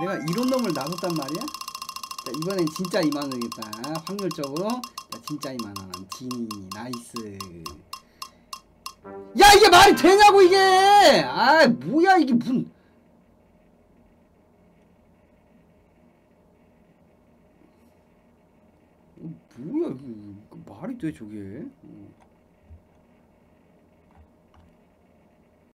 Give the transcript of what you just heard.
내가 이런 놈을 놔뒀단 말이야? 자, 이번엔 진짜 2만원이겠다. 확률적으로. 자, 진짜 2만원. 지니, 나이스. 야, 이게 말이 되냐고, 이게! 아, 뭐야, 이게 문. 어, 뭐야, 이게. 말이 돼, 저게. 어.